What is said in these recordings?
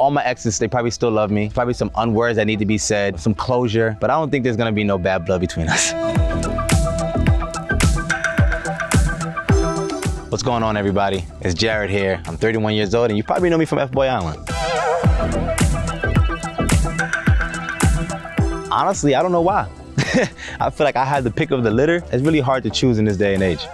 all my exes, they probably still love me. Probably some unwords that need to be said, some closure, but I don't think there's gonna be no bad blood between us. What's going on, everybody? It's Jarred here. I'm 31 years old, and you probably know me from F-Boy Island. Honestly, I don't know why. I feel like I had the pick of the litter. It's really hard to choose in this day and age.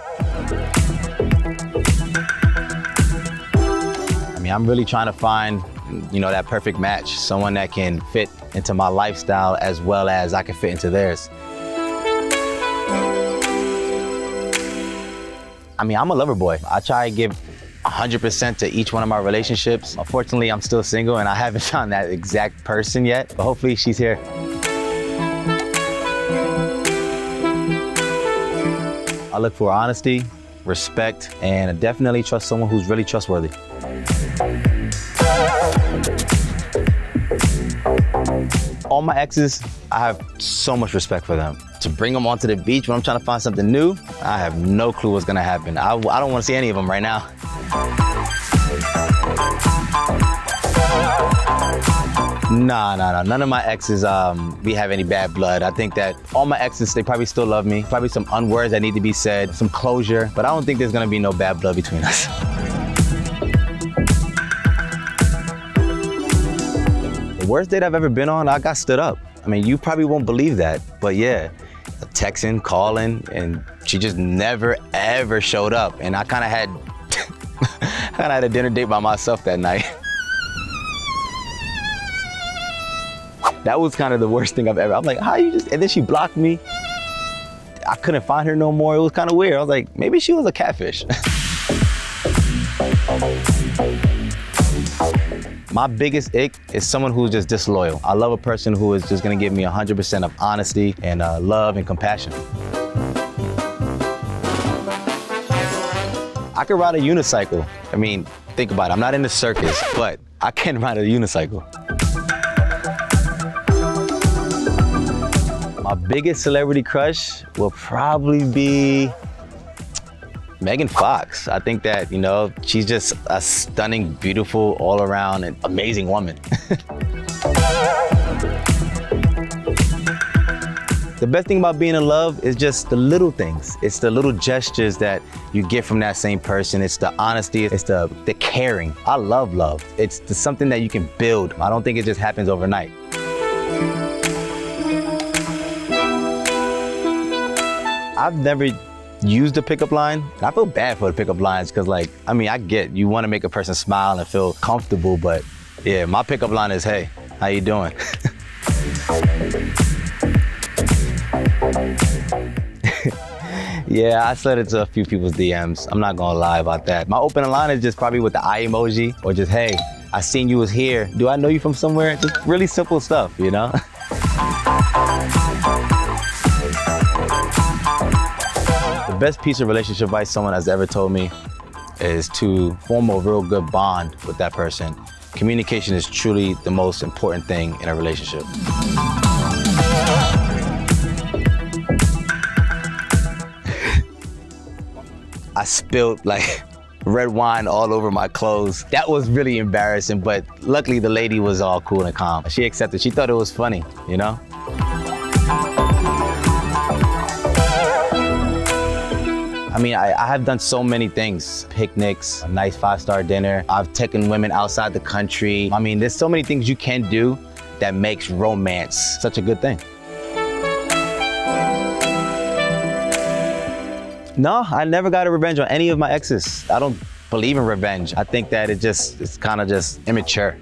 I mean, I'm really trying to find, you know, that perfect match. Someone that can fit into my lifestyle as well as I can fit into theirs. I mean, I'm a lover boy. I try to give 100% to each one of my relationships. Unfortunately, I'm still single and I haven't found that exact person yet, but hopefully she's here. I look for honesty, respect, and definitely trust someone who's really trustworthy. All my exes, I have so much respect for them. To bring them onto the beach when I'm trying to find something new, I have no clue what's gonna happen. I, I don't wanna see any of them right now. Nah, nah, nah. None of my exes, um, we have any bad blood. I think that all my exes, they probably still love me. Probably some unwords that need to be said, some closure, but I don't think there's gonna be no bad blood between us. worst date I've ever been on, I got stood up. I mean, you probably won't believe that, but yeah, texting, calling, and she just never ever showed up. And I kind of had, kind of had a dinner date by myself that night. That was kind of the worst thing I've ever. I'm like, how you just? And then she blocked me. I couldn't find her no more. It was kind of weird. I was like, maybe she was a catfish. My biggest ick is someone who's just disloyal. I love a person who is just gonna give me 100% of honesty and uh, love and compassion. I could ride a unicycle. I mean, think about it. I'm not in the circus, but I can ride a unicycle. My biggest celebrity crush will probably be Megan Fox. I think that, you know, she's just a stunning, beautiful, all around, and amazing woman. the best thing about being in love is just the little things. It's the little gestures that you get from that same person. It's the honesty, it's the, the caring. I love love. It's the, something that you can build. I don't think it just happens overnight. I've never used the pickup line. I feel bad for the pickup lines because, like, I mean, I get you want to make a person smile and feel comfortable, but yeah, my pickup line is, "Hey, how you doing?" yeah, I slid into a few people's DMs. I'm not gonna lie about that. My opening line is just probably with the eye emoji or just, "Hey, I seen you was here. Do I know you from somewhere?" Just really simple stuff, you know. best piece of relationship advice someone has ever told me is to form a real good bond with that person. Communication is truly the most important thing in a relationship. I spilled like red wine all over my clothes. That was really embarrassing, but luckily the lady was all cool and calm. She accepted. She thought it was funny, you know? I mean, I, I, have done so many things. Picnics, a nice five-star dinner. I've taken women outside the country. I mean, there's so many things you can do that makes romance such a good thing. No, I never got a revenge on any of my exes. I don't believe in revenge. I think that it just, it's kind of just immature.